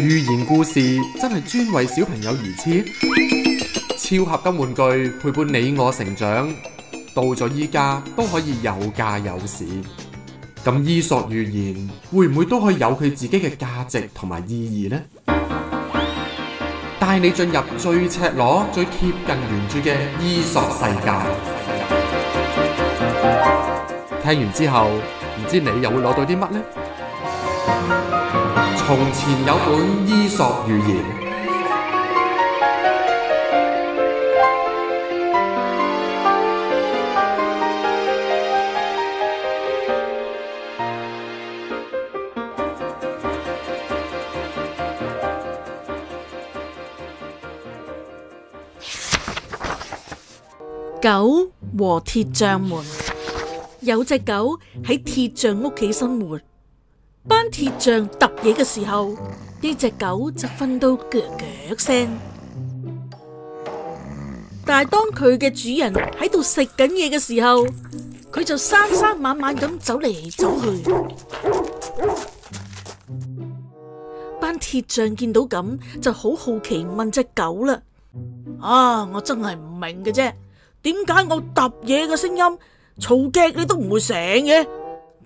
寓言故事真係專為小朋友而設，超合金玩具陪伴你我成長，到咗依家都可以有價有市。咁伊索寓言會唔會都可以有佢自己嘅價值同埋意義呢？帶你進入最赤裸、最貼近原著嘅伊索世界。聽完之後，唔知你又會攞到啲乜呢？从前有本伊索寓言，狗和鐵匠們。有隻狗喺鐵匠屋企生活，班鐵匠揼嘢嘅時候，呢隻狗就瞓到腳腳聲。但係當佢嘅主人喺度食緊嘢嘅時候，佢就生生猛猛咁走嚟走去。班鐵匠見到咁就好好奇，問隻狗啦：啊，我真係唔明嘅啫，點解我揼嘢嘅聲音？嘈極你都唔會醒嘅，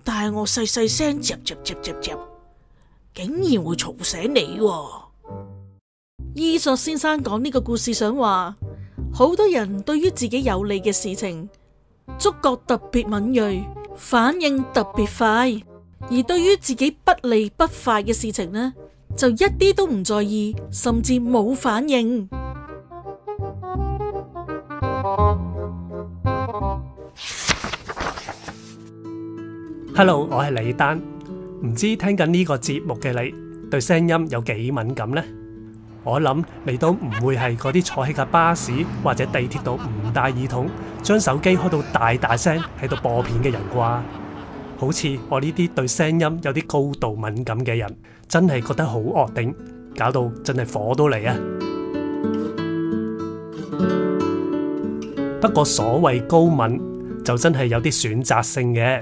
但係我細細聲嚼嚼嚼嚼嚼，竟然會嘈醒你喎。伊索先生講呢個故事想話，好多人對於自己有利嘅事情，觸覺特別敏锐，反應特別快；而對於自己不利不快嘅事情呢，就一啲都唔在意，甚至冇反應。Hello，我係李丹，唔知聽緊呢個節目嘅你對聲音有幾敏感呢？我諗你都唔會係嗰啲坐喺架巴士或者地鐵度唔戴耳筒，將手機開到大大聲喺度播片嘅人啩？好似我呢啲對聲音有啲高度敏感嘅人，真係覺得好惡頂，搞到真係火都嚟啊！不過所謂高敏就真係有啲選擇性嘅。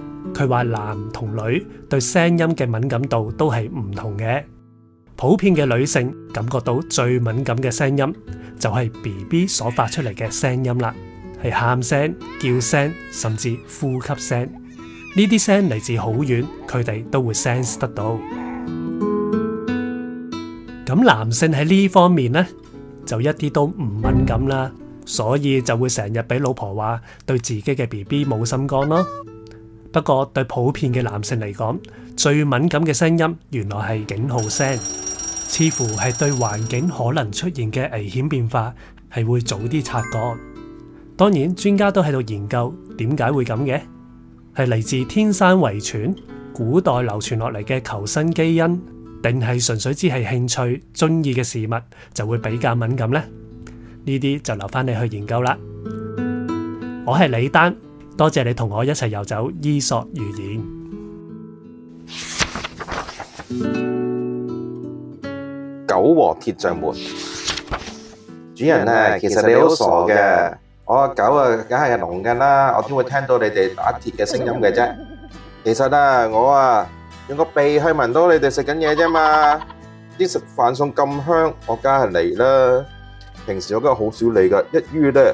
佢話男同女對聲音嘅敏感度都係唔同嘅，普遍嘅女性感覺到最敏感嘅聲音就係 BB 所發出嚟嘅聲音啦，係喊聲、叫聲，甚至呼吸聲。呢啲聲嚟自好遠，佢哋都會 sense 得到。咁男性喺呢方面呢，就一啲都唔敏感啦，所以就會成日俾老婆話對自己嘅 BB 冇心肝咯。不過對普遍嘅男性嚟講，最敏感嘅聲音原來係警號聲，似乎係對環境可能出現嘅危險變化係會早啲察覺。當然，專家都喺度研究點解會咁嘅，係嚟自天生遺傳、古代流傳落嚟嘅求生基因，定係純粹只係興趣中意嘅事物就會比較敏感呢？呢啲就留翻你去研究啦。我係李丹。多謝你同我一齊遊走伊索寓言。狗和鐵匠們，主人啊，其實你好傻嘅，我狗啊，梗係聾噶啦，我點會聽到你哋打鐵嘅聲音嘅啫？其實啊，我啊用個鼻去聞到你哋食緊嘢啫嘛，啲食飯餸咁香，我梗係嚟啦。平時我梗係好少嚟噶，一於咧。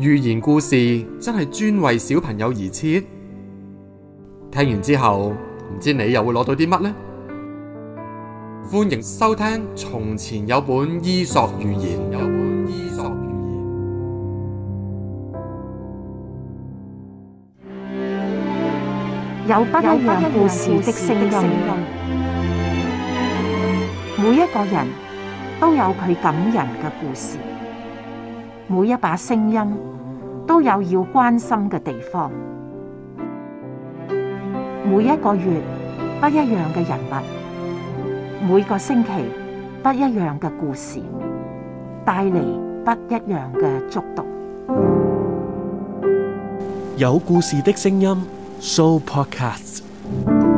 寓言故事真系专为小朋友而设听完之后唔知你又会攞到啲乜呢？欢迎收听从前有本伊索寓言。有本伊索寓言有不一样故事的声音。每一个人都有佢感人嘅故事。每一把聲音都有要關心嘅地方，每一個月不一樣嘅人物，每個星期不一樣嘅故事，帶嚟不一樣嘅觸動。有故事的聲音 Show Podcast。